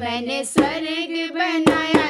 मैंने स्वर्ग बनाया